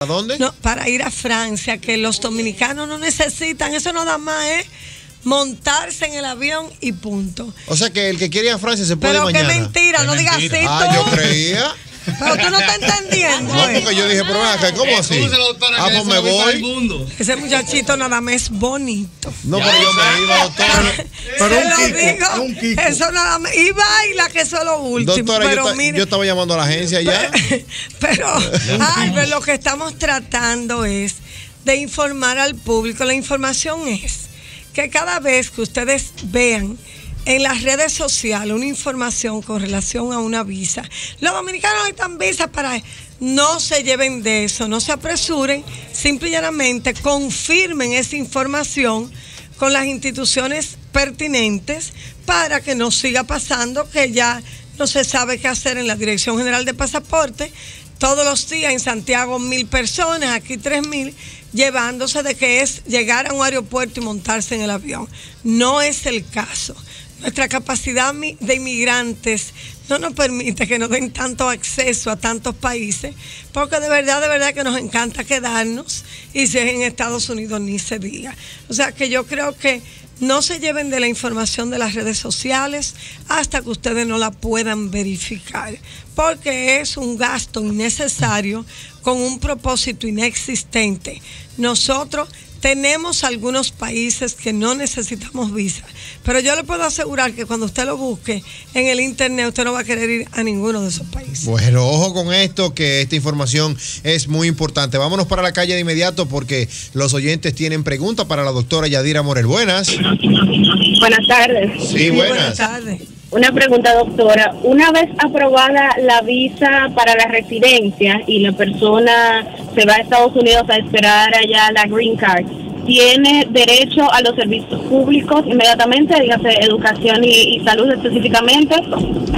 ¿A dónde? No, para ir a Francia, que los dominicanos no necesitan, eso nada más es montarse en el avión y punto. O sea que el que quiere ir a Francia se puede Pero qué mañana. mentira, no digas así Ah, yo creía. Pero tú no estás entendiendo. No, porque yo dije, pero ven acá, ¿cómo así? Ah, pues me voy. Ese muchachito nada más es bonito. No, pero yo me iba, doctora. Se lo digo, eso nada más. Y baila, que eso es lo último. Doctora, pero mire, yo estaba llamando a la agencia ya. pero, ay, pero lo que estamos tratando es de informar al público. La información es que cada vez que ustedes vean en las redes sociales una información con relación a una visa, los dominicanos necesitan visa para... No se lleven de eso, no se apresuren, simple y llanamente confirmen esa información con las instituciones pertinentes para que no siga pasando que ya no se sabe qué hacer en la Dirección General de Pasaporte. Todos los días en Santiago mil personas, aquí tres mil, llevándose de que es llegar a un aeropuerto y montarse en el avión. No es el caso. Nuestra capacidad de inmigrantes no nos permite que nos den tanto acceso a tantos países, porque de verdad, de verdad que nos encanta quedarnos y si es en Estados Unidos ni se diga. O sea que yo creo que no se lleven de la información de las redes sociales hasta que ustedes no la puedan verificar, porque es un gasto innecesario con un propósito inexistente. Nosotros tenemos algunos países que no necesitamos visa, pero yo le puedo asegurar que cuando usted lo busque en el internet, usted no va a querer ir a ninguno de esos países. Bueno, ojo con esto, que esta información es muy importante. Vámonos para la calle de inmediato porque los oyentes tienen preguntas para la doctora Yadira Morel. Buenas. Buenas tardes. Sí, buenas. tardes. Una pregunta, doctora. Una vez aprobada la visa para la residencia y la persona se va a Estados Unidos a esperar allá la green card, ¿tiene derecho a los servicios públicos inmediatamente, dígase educación y, salud específicamente?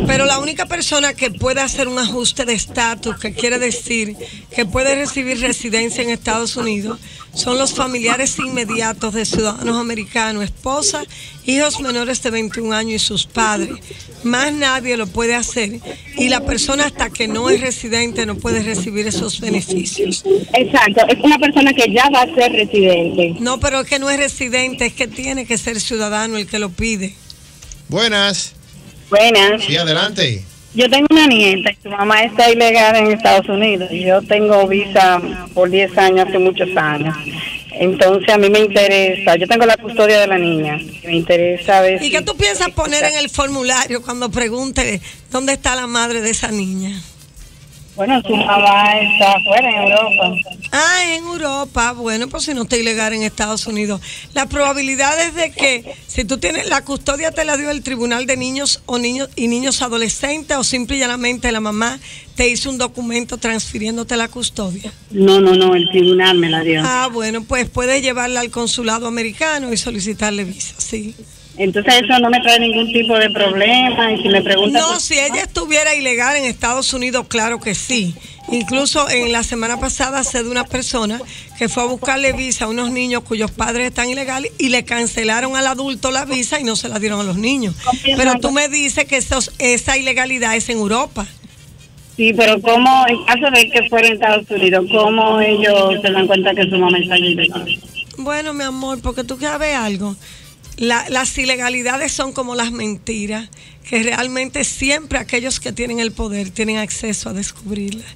Pero la única persona que puede hacer un ajuste de estatus, que quiere decir que puede recibir residencia en Estados Unidos, son los familiares inmediatos de ciudadanos americanos, esposa, hijos menores de 21 años y sus padres. Más nadie lo puede hacer y la persona hasta que no es residente no puede recibir esos beneficios. Exacto, es una persona que ya va a ser residente. No, pero es que no es residente, es que tiene que ser ciudadano el que lo pide. Buenas. Buenas. Sí, adelante. Yo tengo una nieta y su mamá está ilegal en Estados Unidos. Yo tengo visa por 10 años, hace muchos años. Entonces a mí me interesa, yo tengo la custodia de la niña. Me interesa ver ¿Y si- qué tú piensas poner en el formulario cuando pregunte dónde está la madre de esa niña? Bueno, su mamá está afuera en Europa. Ah, en Europa. Bueno, pues si no está ilegal en Estados Unidos. La probabilidad es de que si tú tienes la custodia te la dio el Tribunal de Niños o niños y niños adolescentes o simple y llanamente la mamá te hizo un documento transfiriéndote la custodia. No, no, no, el tribunal me la dio. Ah, bueno, pues puedes llevarla al consulado americano y solicitarle visa, sí. Entonces eso no me trae ningún tipo de problema y si me preguntan... No, por- si ella estuviera ilegal en Estados Unidos, claro que sí. Incluso en la semana pasada sé de una persona que fue a buscarle visa a unos niños cuyos padres están ilegales y le cancelaron al adulto la visa y no se la dieron a los niños. Pero tú me dices que esos- esa ilegalidad es en Europa. Sí, pero ¿cómo, en caso de que fuera en Estados Unidos, cómo ellos se dan cuenta que su mamá está ilegal? Bueno, mi amor, porque tú sabes algo. La- las ilegalidades son como las mentiras, que realmente siempre aquellos que tienen el poder tienen acceso a descubrirlas.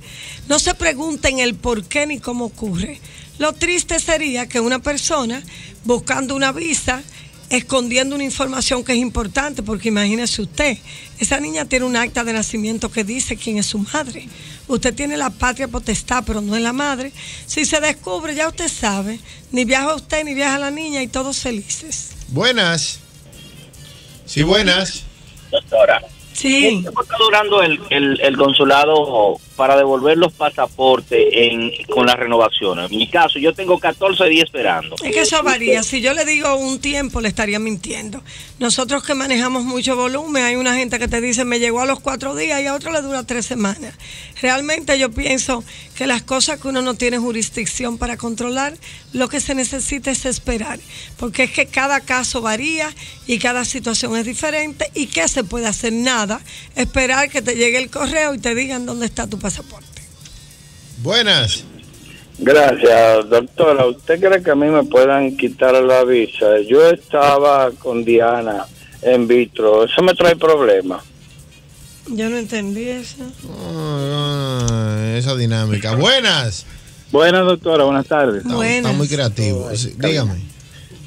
No se pregunten el por qué ni cómo ocurre. Lo triste sería que una persona buscando una visa, escondiendo una información que es importante, porque imagínese usted, esa niña tiene un acta de nacimiento que dice quién es su madre. Usted tiene la patria potestad, pero no es la madre. Si se descubre, ya usted sabe, ni viaja usted ni viaja la niña y todos felices. Buenas. Sí, buenas. Doctora. Sí. ¿Cómo está durando el, el, el consulado para devolver los pasaportes en, con las renovaciones? En mi caso, yo tengo 14 días esperando. Es que eso varía. Si yo le digo un tiempo, le estaría mintiendo. Nosotros que manejamos mucho volumen, hay una gente que te dice, me llegó a los cuatro días y a otro le dura tres semanas. Realmente yo pienso que las cosas que uno no tiene jurisdicción para controlar, lo que se necesita es esperar. Porque es que cada caso varía y cada situación es diferente y ¿qué se puede hacer? Nada. Esperar que te llegue el correo y te digan dónde está tu pasaporte. Buenas. Gracias, doctora. ¿Usted cree que a mí me puedan quitar la visa? Yo estaba con Diana en vitro. ¿Eso me trae problemas? Yo no entendí eso. Ah, esa dinámica. Buenas. Buenas, doctora. Buenas tardes. Está, Buenas. está muy creativo. Sí, dígame.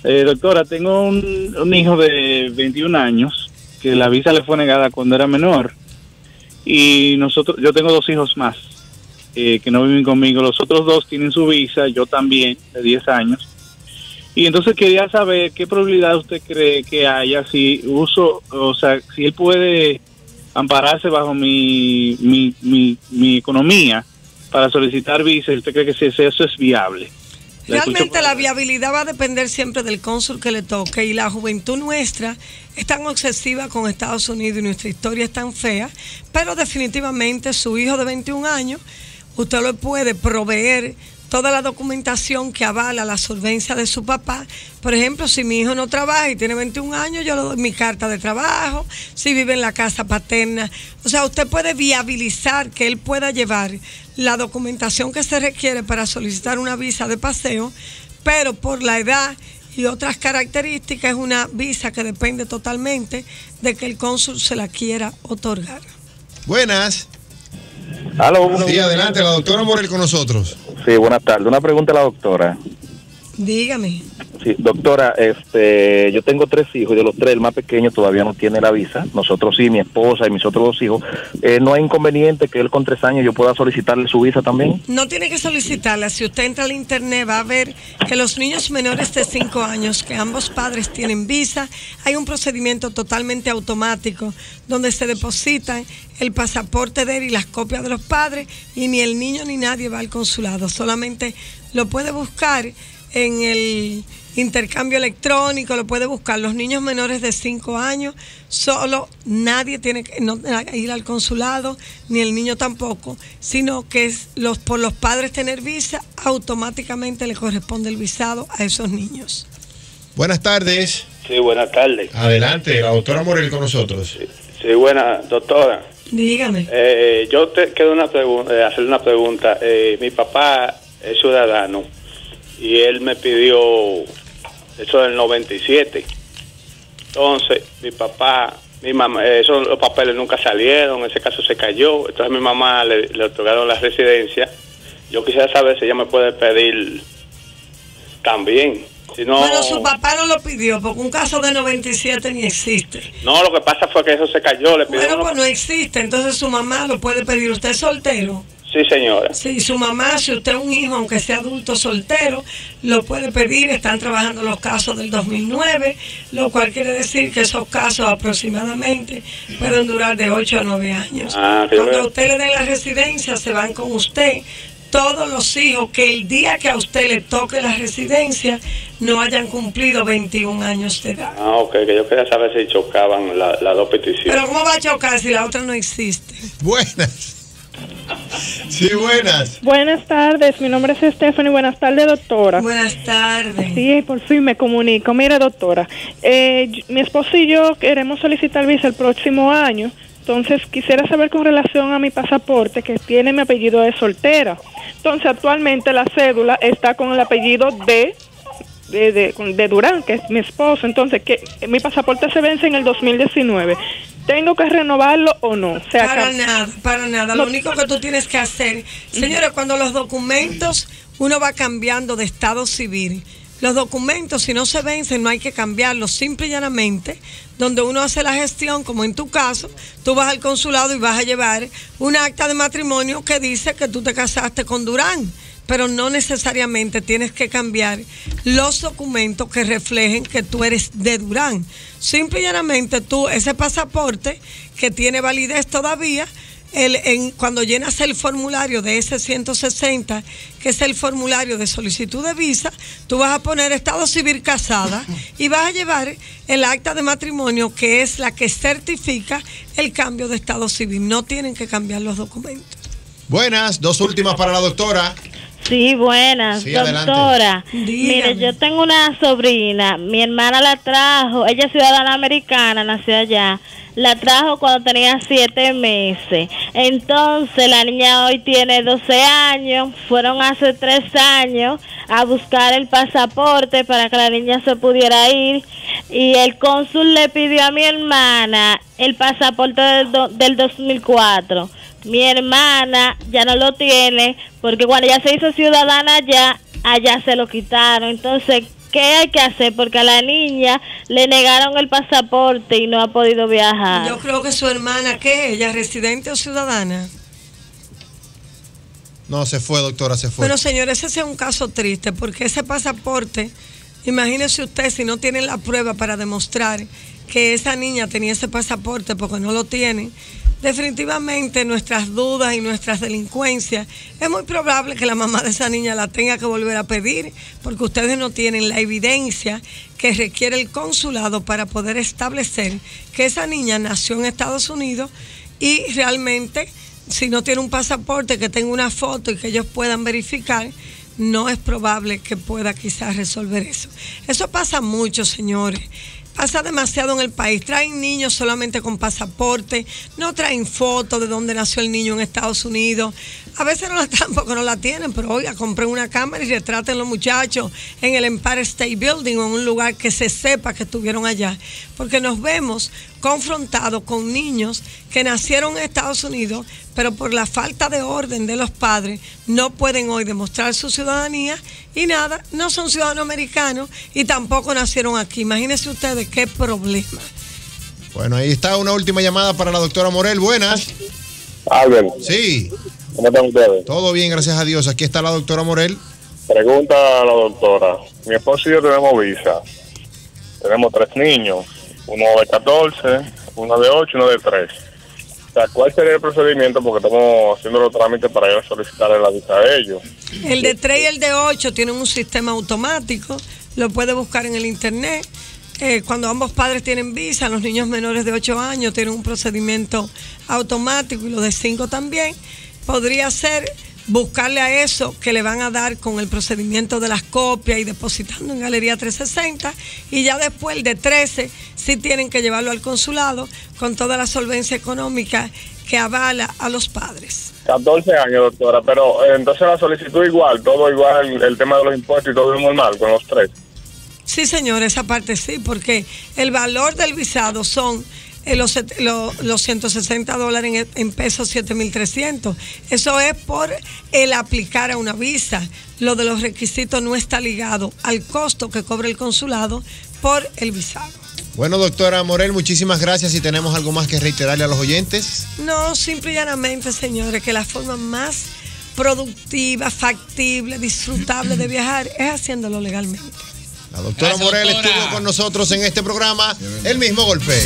Eh, doctora, tengo un, un hijo de 21 años que la visa le fue negada cuando era menor. Y nosotros, yo tengo dos hijos más eh, que no viven conmigo. Los otros dos tienen su visa, yo también, de 10 años. Y entonces quería saber qué probabilidad usted cree que haya si uso, o sea, si él puede ampararse bajo mi, mi, mi, mi economía para solicitar visa. ¿Usted cree que si eso es viable? Realmente la viabilidad va a depender siempre del cónsul que le toque y la juventud nuestra es tan obsesiva con Estados Unidos y nuestra historia es tan fea, pero definitivamente su hijo de 21 años, usted le puede proveer toda la documentación que avala la solvencia de su papá. Por ejemplo, si mi hijo no trabaja y tiene 21 años, yo le doy mi carta de trabajo, si vive en la casa paterna. O sea, usted puede viabilizar que él pueda llevar la documentación que se requiere para solicitar una visa de paseo, pero por la edad y otras características es una visa que depende totalmente de que el cónsul se la quiera otorgar. Buenas. Aló. Sí, adelante, la doctora Morel con nosotros. Sí, buenas tardes. Una pregunta a la doctora. Dígame. Sí, doctora, este, yo tengo tres hijos y de los tres el más pequeño todavía no tiene la visa. Nosotros sí, mi esposa y mis otros dos hijos. Eh, ¿No hay inconveniente que él con tres años yo pueda solicitarle su visa también? No tiene que solicitarla. Si usted entra al internet va a ver que los niños menores de 5 años, que ambos padres tienen visa, hay un procedimiento totalmente automático donde se depositan el pasaporte de él y las copias de los padres y ni el niño ni nadie va al consulado. Solamente lo puede buscar en el intercambio electrónico, lo puede buscar. Los niños menores de 5 años, solo nadie tiene que no, ir al consulado, ni el niño tampoco, sino que es los, por los padres tener visa, automáticamente le corresponde el visado a esos niños. Buenas tardes. Sí, buenas tardes. Adelante, la doctora Morel con nosotros. Sí, buena, doctora. Dígame. Eh, yo te quiero una pregunta, eh, hacer una pregunta. Eh, mi papá es ciudadano y él me pidió eso del 97. Entonces, mi papá, mi mamá, esos los papeles nunca salieron, ese caso se cayó. Entonces, mi mamá le, le otorgaron la residencia. Yo quisiera saber si ella me puede pedir también. Si no, Bueno, su papá no lo pidió, porque un caso de 97 ni existe. no, lo que pasa fue que eso se cayó. Le Bueno, pues no existe, entonces su mamá lo puede pedir. ¿Usted es soltero? Sí, señora. Sí, su mamá, si usted es un hijo, aunque sea adulto soltero, lo puede pedir. Están trabajando los casos del 2009, lo cual quiere decir que esos casos aproximadamente pueden durar de 8 a 9 años. Ah, Cuando a bueno. usted le den la residencia, se van con usted todos los hijos que el día que a usted le toque la residencia no hayan cumplido 21 años de edad. Ah, ok, que yo quería saber si chocaban la- las dos peticiones. Pero ¿cómo va a chocar si la otra no existe? Buenas. Sí, buenas. Buenas tardes, mi nombre es Stephanie. Buenas tardes, doctora. Buenas tardes. Sí, por fin me comunico. Mire, doctora, eh, mi esposo y yo queremos solicitar visa el próximo año. Entonces, quisiera saber con relación a mi pasaporte, que tiene mi apellido de soltera. Entonces, actualmente la cédula está con el apellido de, de, de- de Durán, que es mi esposo. Entonces, que mi pasaporte se vence en el 2019. ¿Tengo que renovarlo o no? O sea, Para nada, para nada. Lo único que tú tienes que hacer, señores, cuando los documentos, uno va cambiando de estado civil. Los documentos, si no se vencen, no hay que cambiarlos. Simple y llanamente, donde uno hace la gestión, como en tu caso, tú vas al consulado y vas a llevar un acta de matrimonio que dice que tú te casaste con Durán. Pero no necesariamente tienes que cambiar los documentos que reflejen que tú eres de Durán. Simple y llanamente tú, ese pasaporte que tiene validez todavía, el, cuando llenas el formulario de ese 160, que es el formulario de solicitud de visa, tú vas a poner estado civil casada y vas a llevar el acta de matrimonio, que es la que certifica el cambio de estado civil. No tienen que cambiar los documentos. Buenas, dos últimas para la doctora. Sí, buenas, Sí, doctora. Mire, yo tengo una sobrina, mi hermana la trajo, ella es ciudadana americana, nació allá. la trajo cuando tenía siete meses. Entonces la niña hoy tiene 12 años, fueron hace tres años a buscar el pasaporte para que la niña se pudiera ir y el cónsul le pidió a mi hermana el pasaporte del, do- del 2004. Mi hermana ya no lo tiene porque cuando ella se hizo ciudadana ya allá se lo quitaron. Entonces, ¿qué hay que hacer? Porque a la niña le negaron el pasaporte y no ha podido viajar. Yo creo que su hermana, ¿qué? ¿Ella residente o ciudadana? No, se fue, doctora, se fue. Bueno, señores, ese es un caso triste porque ese pasaporte, imagínese usted si no tienen la prueba para demostrar que esa niña tenía ese pasaporte porque no lo tienen. Definitivamente nuestras dudas y nuestras delincuencias, es muy probable que la mamá de esa niña la tenga que volver a pedir porque ustedes no tienen la evidencia que requiere el consulado para poder establecer que esa niña nació en Estados Unidos y realmente si no tiene un pasaporte que tenga una foto y que ellos puedan verificar, no es probable que pueda quizás resolver eso. Eso pasa mucho, señores. Pasa demasiado en el país. Traen niños solamente con pasaporte, no traen fotos de dónde nació el niño en Estados Unidos. A veces no la porque no la tienen, pero oiga, compren una cámara y retraten los muchachos en el Empire State Building o en un lugar que se sepa que estuvieron allá. Porque nos vemos confrontados con niños que nacieron en Estados Unidos, pero por la falta de orden de los padres no pueden hoy demostrar su ciudadanía y nada, no son ciudadanos americanos y tampoco nacieron aquí. Imagínense ustedes qué problema. Bueno, ahí está una última llamada para la doctora Morel. Buenas. Albert, Sí, ¿cómo están ustedes? todo bien, gracias a Dios. Aquí está la doctora Morel. Pregunta a la doctora. Mi esposo y yo tenemos visa. Tenemos tres niños, uno de 14, uno de 8 y uno de 3. O sea, ¿cuál sería el procedimiento? Porque estamos haciendo los trámites para ir a solicitarle la visa a ellos. El de 3 y el de 8 tienen un sistema automático, lo puede buscar en el internet. Eh, cuando ambos padres tienen visa, los niños menores de 8 años tienen un procedimiento automático y los de 5 también. Podría ser buscarle a eso que le van a dar con el procedimiento de las copias y depositando en Galería 360 y ya después el de 13 sí tienen que llevarlo al consulado con toda la solvencia económica que avala a los padres. 14 años, doctora, pero eh, entonces la solicitud igual, todo igual, el, el tema de los impuestos y todo es normal con los tres. Sí, señor, esa parte sí, porque el valor del visado son eh, los, lo- los 160 dólares en, en pesos 7.300. Eso es por el aplicar a una visa. Lo de los requisitos no está ligado al costo que cobra el consulado por el visado. Bueno, doctora Morel, muchísimas gracias. Si tenemos algo más que reiterarle a los oyentes. No, simple y llanamente, señores, que la forma más productiva, factible, disfrutable de viajar es haciéndolo legalmente. La doctora Gracias, Morel doctora. estuvo con nosotros en este programa. El mismo golpe.